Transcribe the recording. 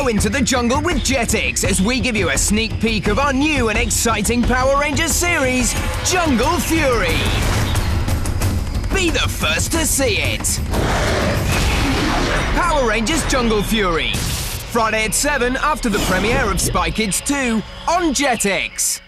Go into the jungle with Jetix as we give you a sneak peek of our new and exciting Power Rangers series, Jungle Fury. Be the first to see it. Power Rangers Jungle Fury. Friday at 7 after the premiere of Spy Kids 2 on Jetix.